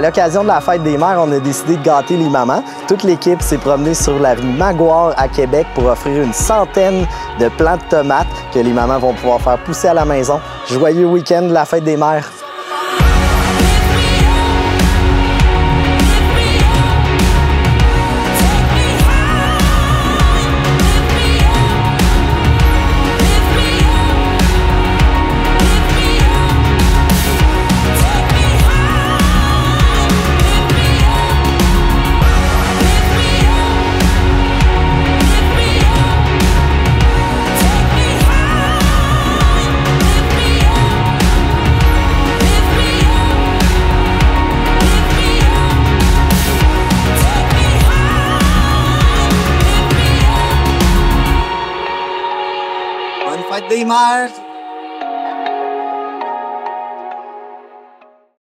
l'occasion de la fête des mères, on a décidé de gâter les mamans. Toute l'équipe s'est promenée sur la rue Maguire à Québec pour offrir une centaine de plants de tomates que les mamans vont pouvoir faire pousser à la maison. Joyeux week-end de la fête des mères! Bonne fête des mères!